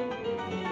Música